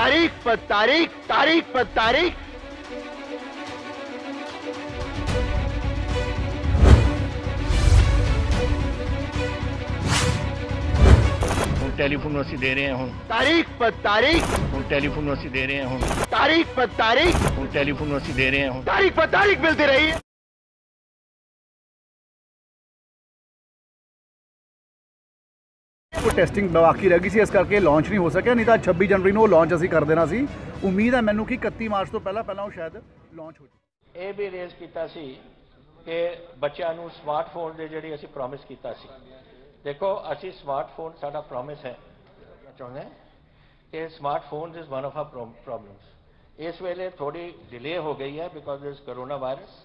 तारीख पर तारीख तारीख पर तारीख। टेलीफोन उसी दे रहे हैं तारीख पर तारीख। हूँ टेलीफोन उसी दे रहे हैं तारीख पर तारीख। हूँ टेलीफोन उसी दे रहे हैं तारीख पर तारीख मिलती रही है। ਕੋਈ ਟੈਸਟਿੰਗ ਬਾਕੀ ਰਹਿ ਗਈ ਸੀ, ਇਸ ਕਰਕੇ ਲਾਂਚ ਨਹੀਂ ਹੋ ਸਕਿਆ, ਨਹੀਂ ਤਾਂ 26 ਜਨਵਰੀ ਨੂੰ ਉਹ ਲਾਂਚ ਅਸੀਂ ਕਰ ਦੇਣਾ ਸੀ। ਉਮੀਦ ਹੈ ਮੈਨੂੰ ਕਿ 31 ਮਾਰਚ ਤੋਂ ਪਹਿਲਾਂ ਪਹਿਲਾਂ ਉਹ ਸ਼ਾਇਦ ਲਾਂਚ ਹੋ ਜਾਵੇ ਇਹ ਵੀ ਰੇਜ਼ ਕੀਤਾ ਸੀ ਕਿ ਬੱਚਿਆਂ ਨੂੰ ਸਮਾਰਟਫੋਨ ਦੇ ਜਿਹੜੀ ਅਸੀਂ ਪ੍ਰੋਮਿਸ ਕੀਤਾ ਸੀ। ਦੇਖੋ, ਅਸੀਂ ਸਮਾਰਟਫੋਨ ਸਾਡਾ ਪ੍ਰੋਮਿਸ ਹੈ। ਚਾਹੁੰਦੇ ਹਾਂ? ਕਿ smartphones is one of a problems ਇਸ ਵੇਲੇ ਥੋੜੀ ਡਿਲੇ ਹੋ ਗਈ ਹੈ because this corona virus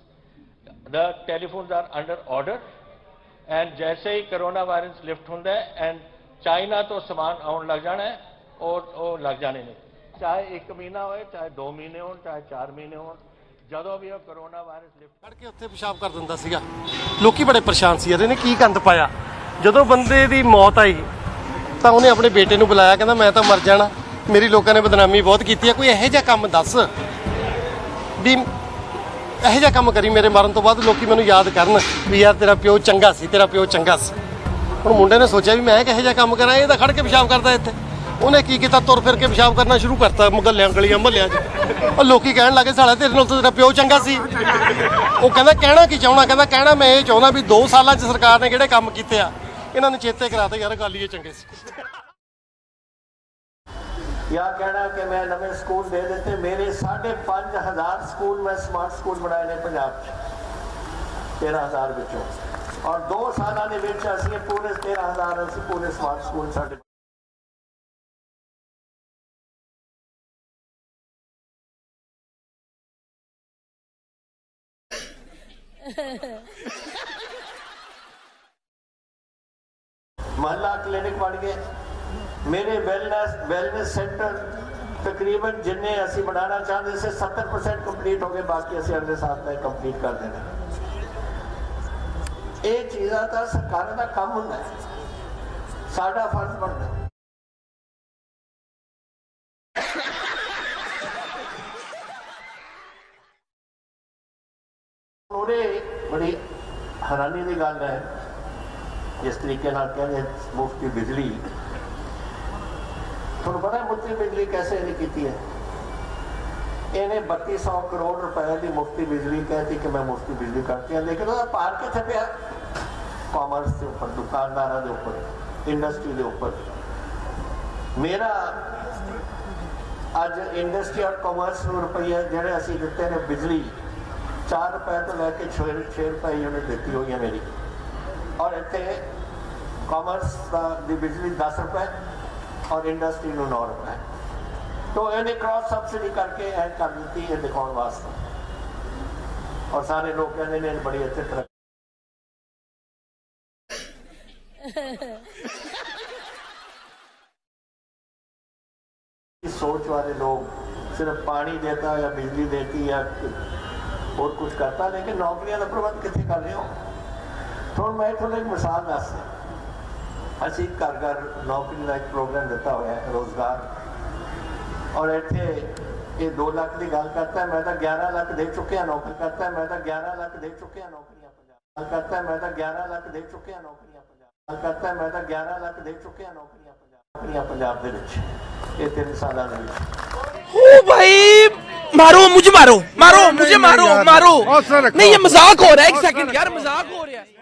the telephones are under order and ਜੈਸੇ ਹੀ ਕਰੋਨਾ ਵਾਇਰਸ ਲਿਫਟ ਹੁੰਦਾ ਐਂਡ ਚਾਈਨਾ ਤੋਂ ਸਮਾਨ ਆਉਣ ਲੱਗ ਜਾਣਾ ਹੈ ਉਹ ਲੱਗ ਜਾਣੇ ਨੇ। ਚਾਹੇ 1 ਮਹੀਨਾ ਹੋਏ ਚਾਹੇ 2 ਮਹੀਨੇ ਹੋਣ ਚਾਹੇ 4 ਮਹੀਨੇ ਹੋਣ ਜਦੋਂ ਵੀ ਉਹ ਕਰੋਨਾ ਵਾਇਰਸ ਲਿਫਟ ਕੇ ਉੱਥੇ ਪਿਸ਼ਾਬ ਕਰ ਦਿੰਦਾ ਸੀਗਾ। ਲੋਕੀ ਬੜੇ ਪਰੇਸ਼ਾਨ ਸੀ ਇਹਦੇ ਨੇ ਕੀ ਗੰਦ ਪਾਇਆ? ਜਦੋਂ ਬੰਦੇ ਦੀ ਮੌਤ ਆਈ ਤਾਂ ਉਹਨੇ ਆਪਣੇ ਬੇਟੇ ਨੂੰ ਬੁਲਾਇਆ ਕਹਿੰਦਾ ਮੈਂ ਤਾਂ ਮਰ ਜਾਣਾ। ਮੇਰੀ ਲੋਕਾਂ ਨੇ ਬਦਨਾਮੀ ਬਹੁਤ ਕੀਤੀ ਹੈ ਕੋਈ ਇਹੋ ਜਿਹਾ ਕੰਮ ਦੱਸ? ਵੀ ਇਹੋ ਜਿਹਾ ਕੰਮ ਕਰੀ ਮੇਰੇ ਮਰਨ ਤੋਂ ਬਾਅਦ ਲੋਕੀ ਮੈਨੂੰ ਯਾਦ ਕਰਨ ਵੀ ਯਾਰ ਤੇਰਾ ਪਿਓ ਚੰਗਾ ਸੀ ਤੇਰਾ ਪਿਓ ਚੰਗਾ ਸੀ। ਹੁਣ ਮੁੰਡੇ ਨੇ ਸੋਚਿਆ ਵੀ ਮੈਂ ਕਿਹੋ ਜਿਹਾ ਕੰਮ ਕਰਾਂ, ਇਹ ਤਾਂ ਖੜ ਕੇ ਪਿਸ਼ਾਬ ਕਰਦਾ ਇੱਥੇ। ਉਹਨੇ ਕੀ ਕੀਤਾ, ਤੁਰ ਫਿਰ ਕੇ ਪਿਸ਼ਾਬ ਕਰਨਾ ਸ਼ੁਰੂ ਕਰਤਾ, ਮੁਗਲਿਆਂ, ਗਲੀਆਂ, ਮਹੱਲਿਆਂ 'ਚ। ਉਹ ਲੋਕੀ ਕਹਿਣ ਲੱਗੇ ਸਾਲਾ ਤੇਰੇ ਨਾਲ ਤੇਰਾ ਪਿਓ ਚੰਗਾ ਸੀ। ਉਹ ਕਹਿੰਦਾ, ਕਹਿਣਾ ਕੀ ਚਾਹਣਾ ਕਹਿੰਦਾ, ਕਹਿਣਾ ਮੈਂ ਇਹ ਚਾਹੁੰਦਾ ਵੀ 2 ਸਾਲਾਂ 'ਚ ਸਰਕਾਰ ਨੇ ਕਿਹੜੇ ਕੰਮ ਕੀਤੇ ਆ? ਇਹਨਾਂ ਨੂੰ ਚੇਤੇ ਕਰਾਤੇ, ਯਾਰ, ਗੱਲ ਗਾਲੀਏ ਚੰਗੇ ਸੀ। ਜਾਂ ਕਹਿਣਾ ਕਿ ਮੈਂ ਨਵੇਂ ਸਕੂਲ ਦੇ ਦਿੱਤੇ, ਮੇਰੇ 5500 ਸਕੂਲ ਮੈਂ ਸਮਾਰਟ ਸਕੂਲ ਬਣਾਏ ਨੇ ਪੰਜਾਬ 'ਚ। 13000 ਵਿੱਚੋਂ। ਔਰ 2 ਸਾਲਾਂ ਦੇ ਵਿੱਚ ਅਸੀਂ ਪੂਰੇ 13000 ਅਸੀਂ ਪੂਰੇ ਸਮਾਰਟ ਸਕੂਲ ਸਾਡੇ ਮਹੱਲਾ ਕਲੀਨਿਕ ਬਣ ਗਏ ਮੇਰੇ ਵੈਲਨੈਸ ਵੈਲਨੈਸ ਸੈਂਟਰ ਤਕਰੀਬਨ ਜਿੰਨੇ ਅਸੀਂ ਬਣਾਉਣਾ ਚਾਹੁੰਦੇ ਸੀ 70% ਕੰਪਲੀਟ ਹੋ ਗਏ ਬਾਕੀ ਅਸੀਂ ਅਗਲੇ ਸਾਲ ਤੱਕ ਕੰਪਲੀਟ ਕਰ ਦੇਣਾ ਇਹ ਚੀਜ਼ਾਂ ਤਾਂ ਸਰਕਾਰਾਂ ਦਾ ਕੰਮ ਹੁੰਦਾ ਹੈ। ਸਾਡਾ ਫਰਜ਼ ਬਣਦਾ ਹੈ। ਉਹਨੇ ਬੜੀ ਹੈਰਾਨੀ ਦੀ ਗੱਲ ਹੈ, ਜਿਸ ਤਰੀਕੇ ਨਾਲ ਕਹਿੰਦੇ ਮੁਫਤੀ ਬਿਜਲੀ, ਤੁਹਾਨੂੰ ਪਤਾ ਮੁਫਤੀ ਬਿਜਲੀ ਕੈਸੇ ਇਹਨੇ ਕੀਤੀ ਹੈ? ਇਹਨੇ 3200 ਕਰੋੜ ਰੁਪਏ ਦੀ ਮੁਫਤੀ ਬਿਜਲੀ ਕਹਿਤੀ ਕਿ ਮੈਂ ਮੁਫਤੀ ਬਿਜਲੀ ਕਰਤੀ ਹਾਂ। ਲੇਕਿਨ ਉਹਦਾ ਭਾਰ ਕਿੱਥੇ ਪਿਆ? ਕਾਮਰਸ ਦੇ ਉੱਪਰ ਦੁਕਾਨਦਾਰਾਂ ਦੇ ਉੱਪਰ ਇੰਡਸਟਰੀ ਦੇ ਉੱਪਰ ਮੇਰਾ ਅੱਜ ਇੰਡਸਟਰੀ ਔਰ ਕਾਮਰਸ ਨੂੰ ਰੁਪਈਆ ਜਿਹੜੇ ਅਸੀਂ ਦਿੱਤੇ ਨੇ ਬਿਜਲੀ 4 ਰੁਪਏ ਤੋਂ ਲੈ ਕੇ 6 ਰੁਪਏ ਯੂਨਿਟ ਦਿੱਤੀ ਹੋਈ ਹੈ ਮੇਰੀ ਔਰ ਇੱਥੇ ਕਾਮਰਸ ਦਾ ਦੀ ਬਿਜਲੀ 10 ਰੁਪਏ ਔਰ ਇੰਡਸਟਰੀ ਨੂੰ 9 ਰੁਪਏ ਤੋਂ ਇਹਨੇ ਕ੍ਰਾਸ ਸਬਸਿਡੀ ਕਰਕੇ ਐਡ ਕਰ ਦਿੱਤੀ ਇਹ ਦਿਖਾਉਣ ਵਾਸਤੇ ਔਰ ਸਾਰੇ ਲੋਕ ਕਹਿੰਦੇ ਨੇ ਬੜੀ ਅੱਛੀ ਤਰ੍ਹਾਂ सोच वाले लोग सिर्फ पानी देता या बिजली देती या और कुछ करता लेकिन नौकरियां का प्रबंध कितने कर रहे हो तो मैं ਤੁਹਾਨੂੰ ਇੱਕ ਮਿਸਾਲ ਦੱਸਦਾ ਅਸੀਂ ਘਰ ਘਰ ਨੌਕਰੀ ਦਾ ਇੱਕ ਪ੍ਰੋਗਰਾਮ ਦਿੱਤਾ ਹੋਇਆ ਹੈ ਰੋਜ਼ਗਾਰ ਔਰ ਇੱਥੇ ਇਹ 2 ਲੱਖ ਦੀ ਗੱਲ ਕਰਤਾ ਹੈ, ਮੈਂ ਤਾਂ 11 ਲੱਖ ਦੇ ਚੁੱਕਿਆ ਨੌਕਰੀ ਕਰਤਾ ਹੈ, ਮੈਂ ਤਾਂ 11 ਲੱਖ ਦੇ ਚੁੱਕਿਆ ਨੌਕਰੀਆਂ ਪੰਜਾਬ ਗੱਲ ਕਰਤਾ ਹੈ, ਮੈਂ ਤਾਂ 11 ਲੱਖ ਦੇ ਚੁੱਕਿਆ ਨੌਕਰੀਆਂ ਪੰਜਾਬ ਗੱਲ ਕਰਤਾ ਹੈ, ਮੈਂ ਤਾਂ 11 ਲੱਖ ਦੇ ਚੁੱਕਿਆ ਨੌਕਰੀਆਂ ਪੰਜਾਬ ਨੌਕਰੀਆਂ ਪੰਜਾਬ ਦੇ ਵਿੱਚ ये तेरे सादा नहीं भाई मारो मुझे मारो मारो मुझे मारो मारो नहीं ये मजाक हो रहा है एक सेकंड यार मजाक हो रहा है